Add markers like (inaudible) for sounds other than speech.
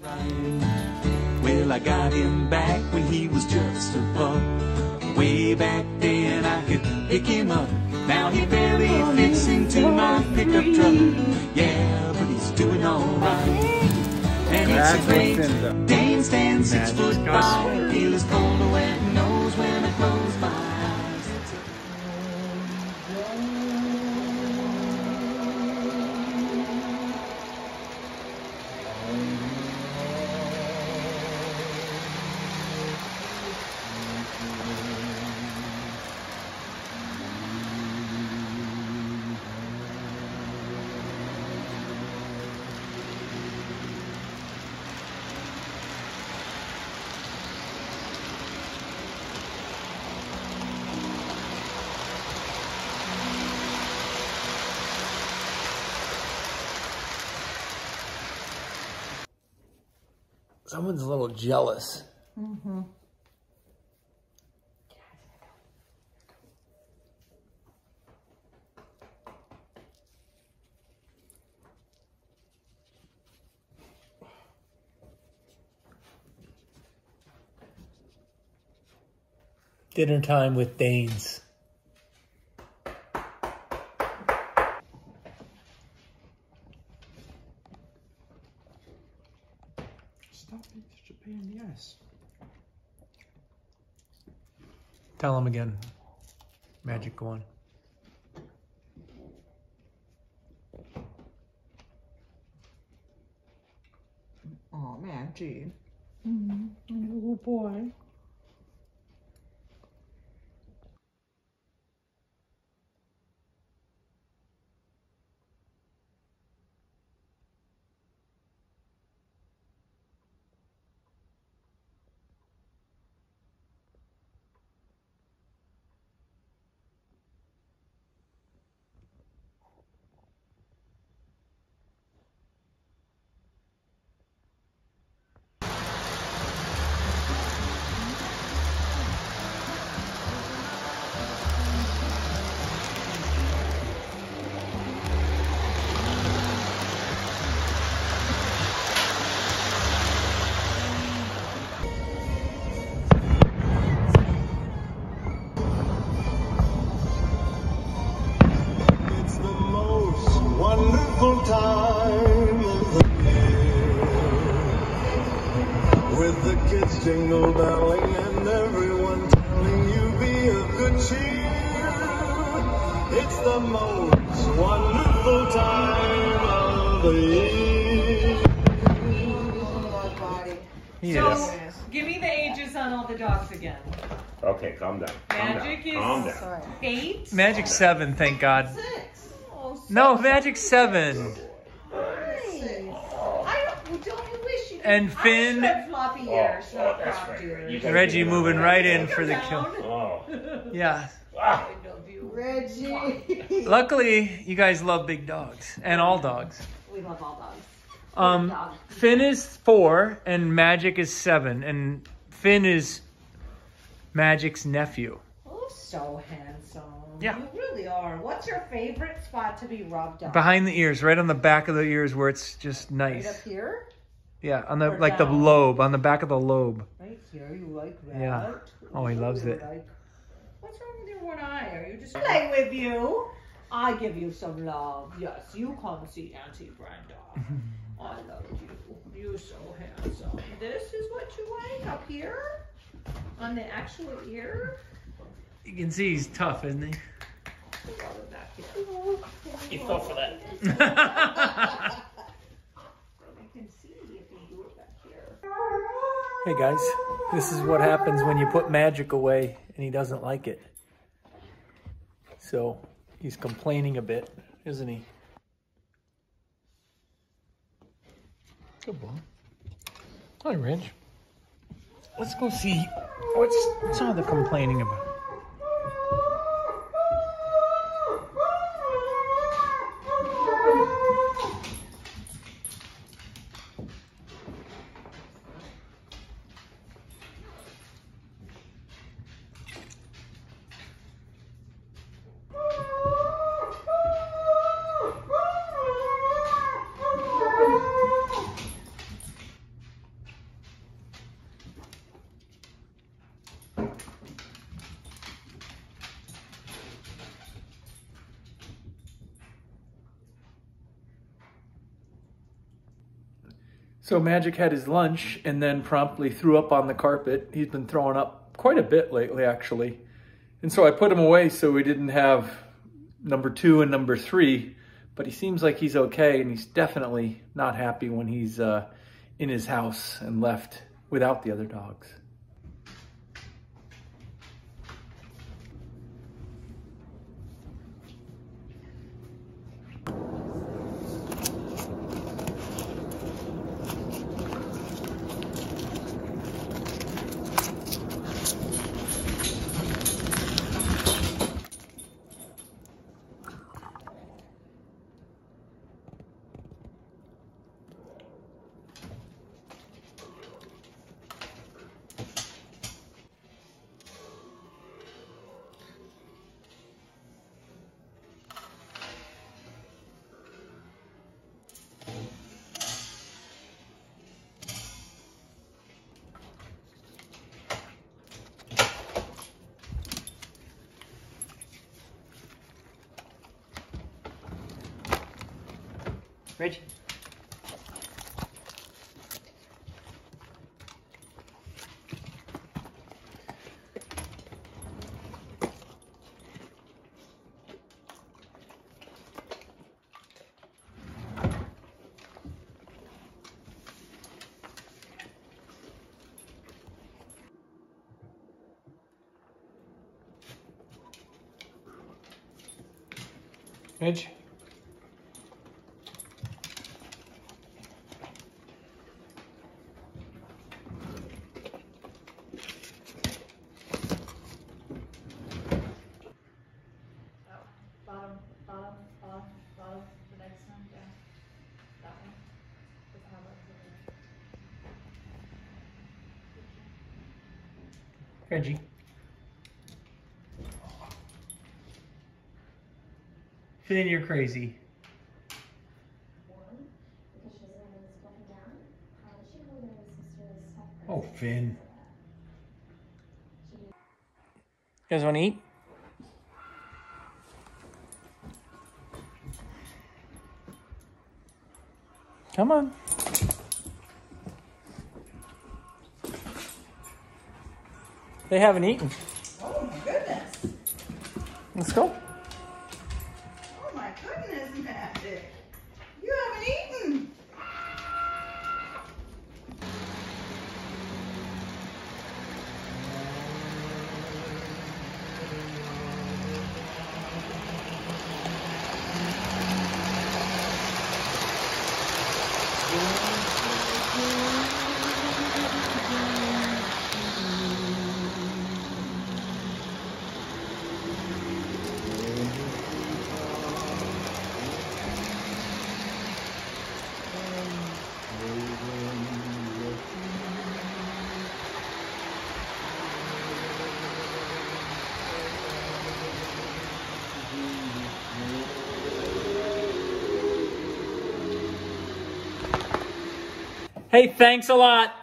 Well, I got him back when he was just a pup. Way back then I could pick him up. Now he barely fits into my pickup truck. Yeah, but he's doing alright. And it's a great. Dane stands six foot five. Feel his cold Someone's a little jealous. Dinner time with Danes. Stop being such a pain in the ass. Tell him again. Magic one. Oh, man, Gene. Oh boy. The kids jingle belling and everyone telling you be of good cheer. It's the most wonderful time of the year. Body. He So, give me the ages on all the dogs again. Okay, calm down. Calm Magic down. is- Calm down. Sorry. Eight. Magic seven, thank God. Six. Oh, No, Magic seven. six. I don't, don't you And Finn- had floppy ears, oh, not that's right. You Reggie moving right in for the kill. Oh. (laughs) Yeah. Ah. Reggie. Luckily, you guys love big dogs and all dogs. we love all dogs. Um, Dog. Finn is four and Magic is seven, and Finn is Magic's nephew. Oh, so handsome. Yeah. You really are. What's your favorite spot to be rubbed on? Behind the ears, right on the back of the ears where it's just Right nice. up here? Yeah, on the Or like the lobe, on the back of the lobe. Right here. You like that? Yeah. Oh, he loves You it. Like... What's wrong with your one eye? Are you just play with you? I give you some love. Yes, you come see Auntie Brenda. (laughs) I love you. You're so handsome. This is what you like up here? On the actual ear? You can see he's tough, isn't he? Put all of that here. Oh, you fell for that. (laughs) (laughs) I can see if you do it back here. Hey guys, this is what happens when you put Magic away and he doesn't like it. So he's complaining a bit, isn't he? Good boy. Hi, Reg. Let's go see what's what's all the complaining about. So Magic had his lunch and then promptly threw up on the carpet. He's been throwing up quite a bit lately, actually. And so I put him away so we didn't have number two and number three, but he seems like he's okay and he's definitely not happy when he's uh, in his house and left without the other dogs. Reggie. Midge? Bottom, bottom, bottom, bottom, the next one, yeah. That one. The tablet. Reggie. Finn, you're crazy. Oh, Finn. You guys want to eat? Come on. They haven't eaten. Oh my goodness. Let's go. Hey, thanks a lot.